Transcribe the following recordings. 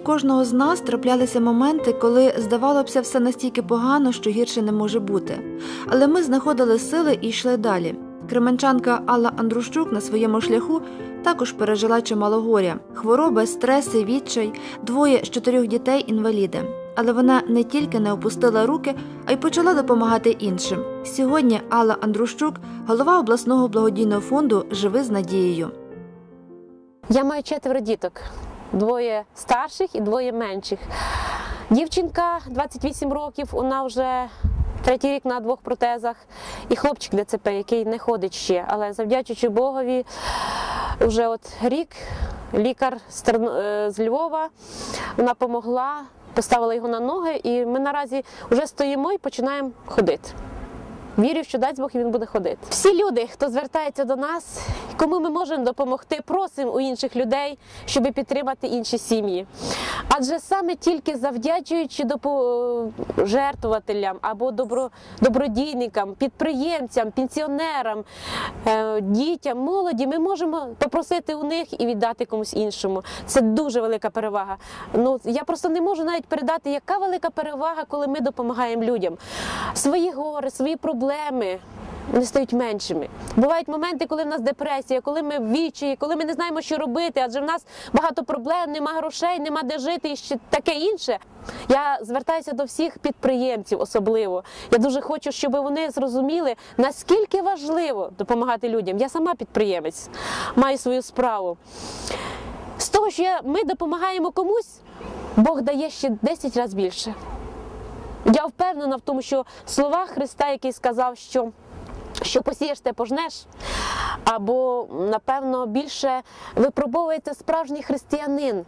кожного з нас траплялися моменти, коли здавалося все настільки погано, що гірше не може бути. Але ми знаходили сили і йшли далі. Кременчанка Алла Андрущук на своєму шляху також пережила чимало горя, хвороби, стреси, відчай, двоє з чотирьох дітей інваліди. Але вона не тільки не опустила руки, а й почала допомагати іншим. Сьогодні Алла Андрущук, голова обласного благодійного фонду Живи з надією. Я маю четверо діток: двоє старших і двоє менших. Дівчинка 28 років, вона вже третій рік на двох протезах, і хлопчик ДЦП, який не ходить ще. Але завдячуючи Богові, вже от рік лікар з, е, Львова вона допомогла, поставила його на ноги, і ми наразі вже стоїмо і починаємо ходити. Вірю, що дасть Бог і він буде ходити. Всі люди, хто звертається до нас, кому ми можемо допомогти, просимо у інших людей, щоб підтримати інші сім'ї. Адже саме тільки завдячуючи жертвувателям або добро, добродійникам, підприємцям, пенсіонерам, е, дітям, молоді, ми можемо попросити у них і віддати комусь іншому. Це дуже велика перевага. Ну я просто не можу навіть передати, яка велика перевага, коли ми допомагаємо людям. Свої гори, свої проблеми. Вони стають меншими. Бувають моменти, коли в нас депресія, коли ми в відчаї, коли ми не знаємо, що робити, адже в нас багато проблем, нема грошей, нема де жити і ще таке інше. Я звертаюся до всіх підприємців, особливо. Я дуже хочу, щоб вони зрозуміли, наскільки важливо допомагати людям. Я сама підприємець, маю свою справу. З того, що ми допомагаємо комусь, Бог дає ще 10 разів більше. Я впевнена в тому, що слова Христа, який сказав, що що посієш, те пожнеш, або, напевно, більше випробовується справжній християнин.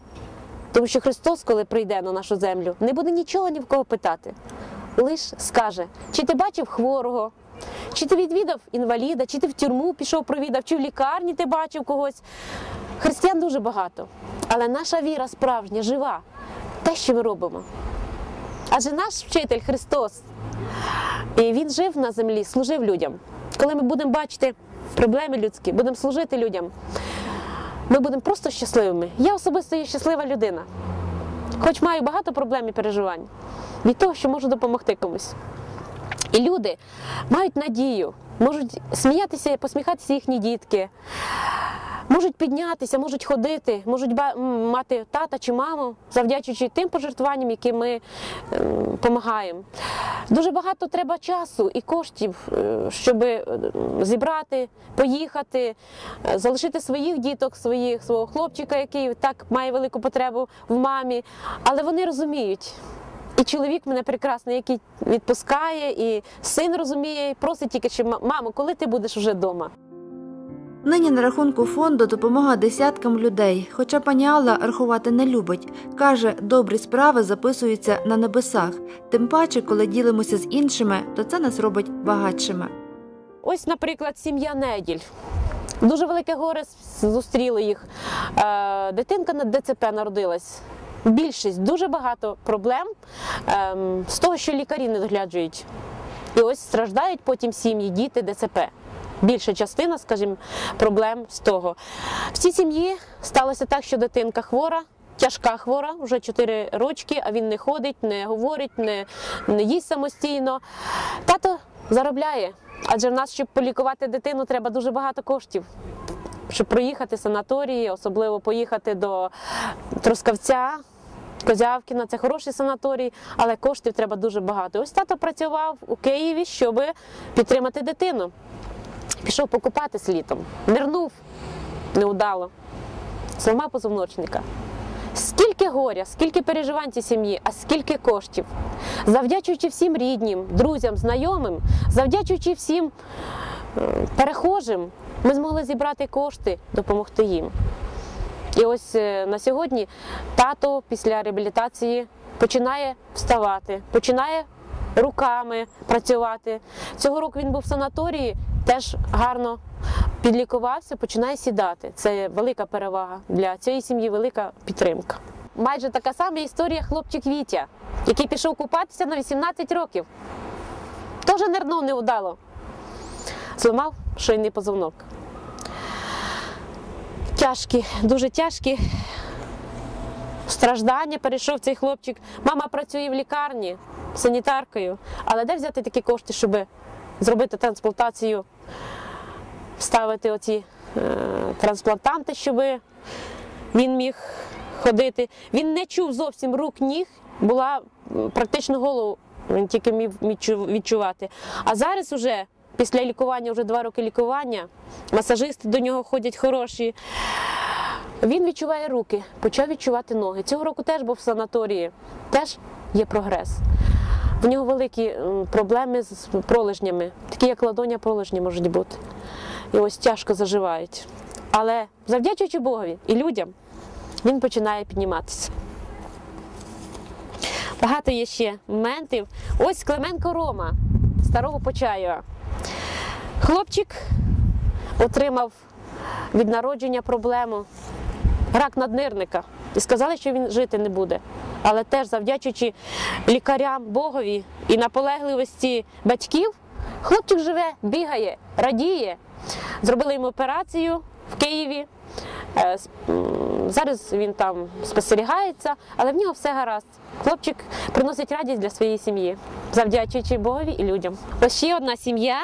Тому що Христос, коли прийде на нашу землю, не буде нічого ні в кого питати. Лиш скаже, чи ти бачив хворого, чи ти відвідав інваліда, чи ти в тюрму пішов, провідав, чи в лікарні ти бачив когось. Християн дуже багато. Але наша віра справжня, жива. Те, що ми робимо. Адже наш вчитель Христос, він жив на землі, служив людям. Коли ми будемо бачити проблеми людські, будемо служити людям, ми будемо просто щасливими. Я особисто є щаслива людина, хоч маю багато проблем і переживань від того, що можу допомогти комусь. І люди мають надію, можуть сміятися, посміхатися їхні дітки, можуть піднятися, можуть ходити, можуть мати тата чи маму, завдячуючи тим пожертвуванням, які ми допомагаємо. Дуже багато треба часу і коштів, е, щоб е, зібрати, поїхати, е, залишити своїх діток, своїх, свого хлопчика, який так має велику потребу в мамі. Але вони розуміють. І чоловік мене прекрасний, який відпускає, і син розуміє, і просить тільки, що «Ма- мамо, коли ти будеш вже вдома? Нині на рахунку фонду допомога десяткам людей, хоча пані Алла рахувати не любить. Каже, добрі справи записуються на небесах. Тим паче, коли ділимося з іншими, то це нас робить багатшими. Ось, наприклад, сім'я неділь. Дуже велике горе зустріло їх. Е, Дитинка на ДЦП народилась. Більшість, дуже багато проблем ем, з того, що лікарі не догляджують. І ось страждають потім сім'ї, діти ДЦП. Більша частина, скажімо, проблем з того. В цій сім'ї сталося так, що дитинка хвора, тяжка хвора, вже 4 рочки, а він не ходить, не говорить, не, не їсть самостійно. Тато заробляє, адже в нас, щоб полікувати дитину, треба дуже багато коштів. Щоб проїхати санаторії, особливо поїхати до Трускавця, Козявкіна, це хороший санаторій, але коштів треба дуже багато. Ось тато працював у Києві, щоб підтримати дитину. Пішов покупатись літом, нирнув неудало, зламав позвоночника. Скільки горя, скільки переживань цій сім'ї, а скільки коштів. Завдячуючи всім ріднім, друзям, знайомим, завдячуючи всім е, перехожим, ми змогли зібрати кошти, допомогти їм. І ось е, на сьогодні тато після реабілітації починає вставати, починає руками працювати. Цього року він був в санаторії, теж гарно підлікувався, починає сідати. Це велика перевага для цієї сім'ї, велика підтримка. Майже така сама історія хлопчик Вітя, який пішов купатися на 18 років. Теж нирнув неудало. Зламав шийний позвонок. Тяжкі, дуже тяжкі страждання перейшов цей хлопчик. Мама працює в лікарні санітаркою, але де взяти такі кошти, щоб зробити трансплантацію, ставити оці е, трансплантанти, щоб він міг ходити. Він не чув зовсім рук, ніг, була практично голову, він тільки міг відчувати. А зараз уже. Після лікування, вже два роки лікування, масажисти до нього ходять хороші. Він відчуває руки, почав відчувати ноги. Цього року теж був в санаторії, теж є прогрес. В нього великі проблеми з пролежнями, такі як ладоня пролежні можуть бути. І ось тяжко заживають. Але завдячуючи Богові і людям, він починає підніматися. Багато є ще моментів. Ось Клименко Рома, старого Почаєва. Хлопчик отримав від народження проблему рак наднирника. І сказали, що він жити не буде. Але теж завдячуючи лікарям Богові і наполегливості батьків, хлопчик живе, бігає, радіє. Зробили йому операцію в Києві. Е, Зараз він там спостерігається, але в нього все гаразд. Хлопчик приносить радість для своєї сім'ї, завдячуючи Богові і людям. Ось ще одна сім'я.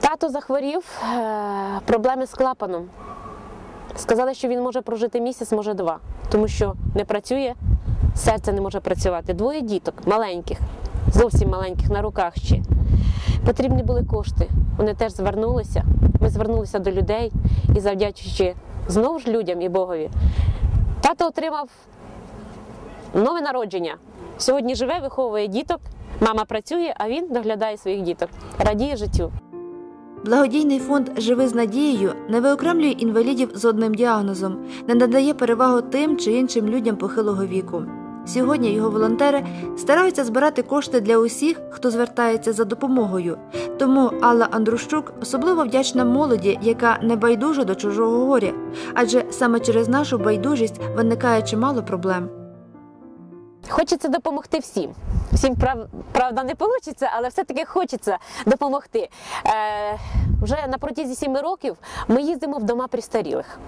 Тато захворів, е, проблеми з клапаном. Сказали, що він може прожити місяць, може два, тому що не працює, серце не може працювати. Двоє діток маленьких, зовсім маленьких на руках ще. Потрібні були кошти. Вони теж звернулися. Ми звернулися до людей і завдячуючи знову ж людям і Богові. Тато отримав нове народження. Сьогодні живе, виховує діток. Мама працює, а він доглядає своїх діток, радіє життю. Благодійний фонд Живи з надією не виокремлює інвалідів з одним діагнозом, не надає перевагу тим чи іншим людям похилого віку. Сьогодні його волонтери стараються збирати кошти для усіх, хто звертається за допомогою. Тому Алла Андрущук особливо вдячна молоді, яка не байдужа до чужого горя, адже саме через нашу байдужість виникає чимало проблем. Хочеться допомогти всім. Всім прав, правда не вийде, але все-таки хочеться допомогти. Е, вже на протязі сіми років ми їздимо в дома престарілих.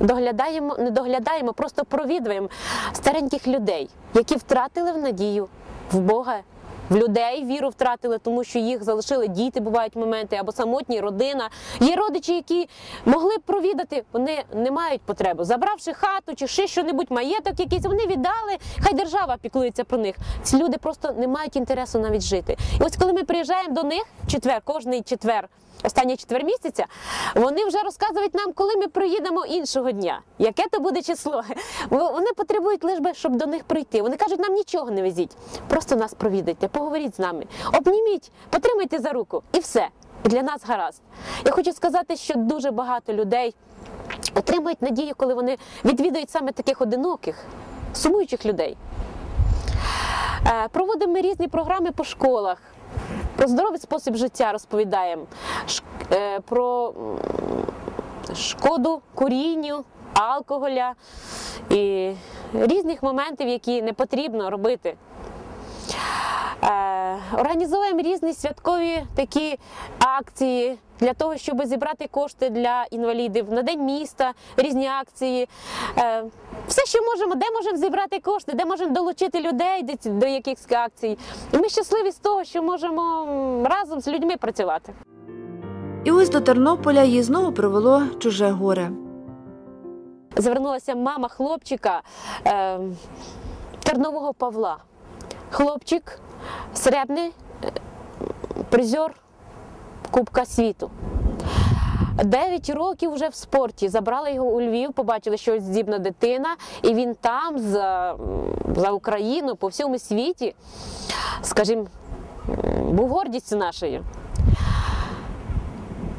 Доглядаємо, не доглядаємо, просто провідуємо стареньких людей, які втратили в надію в Бога, в людей віру втратили, тому що їх залишили діти, бувають моменти, або самотні, родина. Є родичі, які могли б провідати, вони не мають потреби. Забравши хату чи ще що-небудь, маєток якийсь, вони віддали, хай держава піклується про них. Ці люди просто не мають інтересу навіть жити. І ось коли ми приїжджаємо до них четвер, кожний четвер. Останній четвер місяця вони вже розказують нам, коли ми приїдемо іншого дня, яке то буде число. Вони потребують лише, щоб до них прийти. Вони кажуть, нам нічого не везіть. Просто нас провідайте, поговоріть з нами, обніміть, потримайте за руку і все. І для нас гаразд. Я хочу сказати, що дуже багато людей отримують надію, коли вони відвідують саме таких одиноких, сумуючих людей. Е, Проводимо різні програми по школах. Про здоровий спосіб життя розповідаємо, е, про шкоду курінню, алкоголя і різних моментів, які не потрібно робити. Організовуємо різні святкові такі акції для того, щоб зібрати кошти для інвалідів на день міста, різні акції. Е, Все, що можемо, де можемо зібрати кошти, де можемо долучити людей до, якихось акцій. Ми щасливі з того, що можемо разом з людьми працювати. І ось до Тернополя її знову привело чуже горе. звернулася мама хлопчика е, Тернового Павла. Хлопчик сребний е, призер Кубка світу. Дев'ять років вже в спорті. Забрали його у Львів, побачили, що здібна дитина, і він там за, за Україну по всьому світі, скажімо, був гордістю нашою.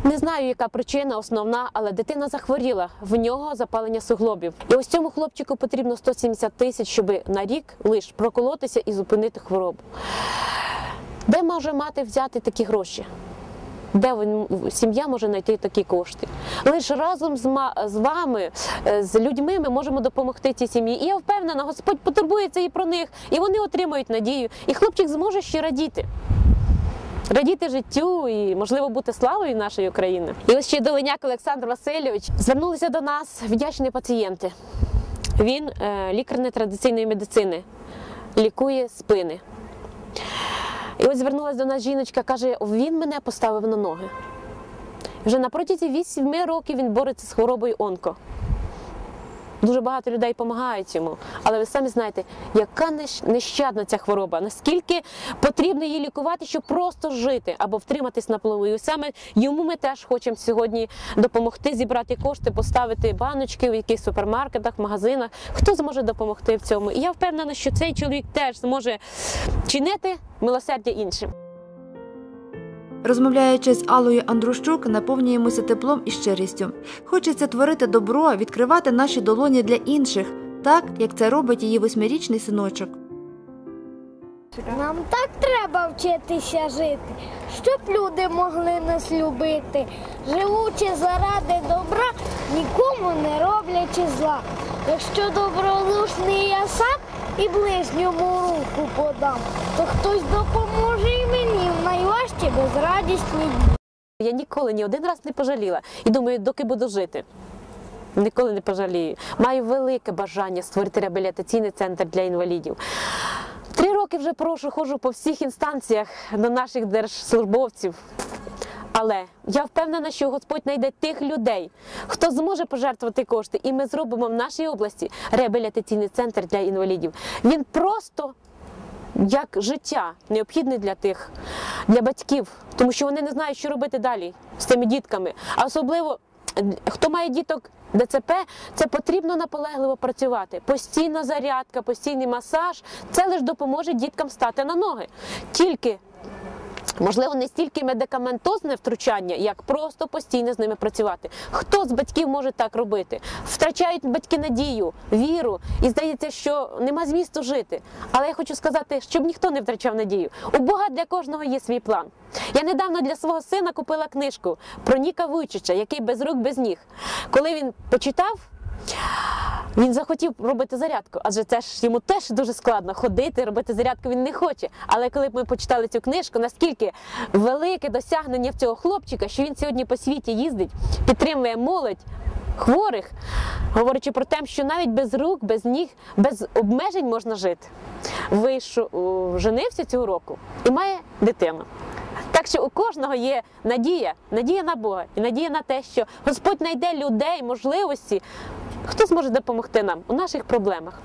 Не знаю, яка причина основна, але дитина захворіла. В нього запалення суглобів. І ось цьому хлопчику потрібно 170 тисяч, щоб на рік лише проколотися і зупинити хворобу. Де може мати взяти такі гроші? Де сім'я може знайти такі кошти? Лише разом з вами, е, з людьми, ми можемо допомогти цій сім'ї. І я впевнена, Господь потурбується і про них, і вони отримають надію. І хлопчик зможе ще радіти радіти життю і, можливо, бути славою нашої України. І ось ще Долиняк Олександр Васильович звернулися до нас вдячні пацієнти. Він е, лікар нетрадиційної медицини, лікує спини. І ось звернулася до нас жіночка, каже, він мене поставив на ноги. Вже на протязі 8 років він бореться з хворобою онко. Дуже багато людей допомагають йому, але ви самі знаєте, яка нещ- нещадна ця хвороба, наскільки потрібно її лікувати, щоб просто жити або втриматись на плаву. І саме йому ми теж хочемо сьогодні допомогти зібрати кошти, поставити баночки в якихось супермаркетах, магазинах. Хто зможе допомогти в цьому? І я впевнена, що цей чоловік теж зможе чинити милосердя іншим. Розмовляючи з Аллою Андрущук, наповнюємося теплом і щирістю. Хочеться творити добро, відкривати наші долоні для інших, так як це робить її восьмирічний синочок. Нам так треба вчитися жити, щоб люди могли нас любити, живучи заради добра, нікому не роблячи зла. Якщо добродушний я сам і ближньому руку подам, то хтось допоможе найважчі безрадісні дні. Я ніколи ні один раз не пожаліла і думаю, доки буду жити. Ніколи не пожалію. Маю велике бажання створити реабілітаційний центр для інвалідів. Три роки вже прошу, ходжу по всіх інстанціях до наших держслужбовців. Але я впевнена, що Господь знайде тих людей, хто зможе пожертвувати кошти, і ми зробимо в нашій області реабілітаційний центр для інвалідів. Він просто як життя необхідне для тих, для батьків, тому що вони не знають, що робити далі з цими дітками. А особливо хто має діток ДЦП, це потрібно наполегливо працювати. Постійна зарядка, постійний масаж це лише допоможе діткам стати на ноги. Тільки Можливо, не стільки медикаментозне втручання, як просто постійно з ними працювати. Хто з батьків може так робити? Втрачають батьки надію, віру, і здається, що нема змісту жити. Але я хочу сказати, щоб ніхто не втрачав надію. У Бога для кожного є свій план. Я недавно для свого сина купила книжку про Ніка Вуйчича, який без рук, без ніг. Коли він почитав. Він захотів робити зарядку, адже це ж йому теж дуже складно ходити, робити зарядку він не хоче. Але коли б ми почитали цю книжку, наскільки велике досягнення в цього хлопчика, що він сьогодні по світі їздить, підтримує молодь. Хворих, говорячи про те, що навіть без рук, без ніг, без обмежень можна жити. Вийшов, женився цього року і має дитину. Так що у кожного є надія, надія на Бога і надія на те, що Господь знайде людей, можливості, хто зможе допомогти нам у наших проблемах.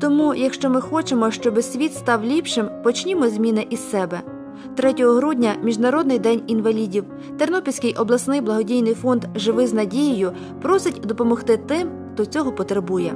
Тому, якщо ми хочемо, щоб світ став ліпшим, почнімо зміни із себе. 3 грудня Міжнародний день інвалідів. Тернопільський обласний благодійний фонд Живи з надією просить допомогти тим, хто цього потребує.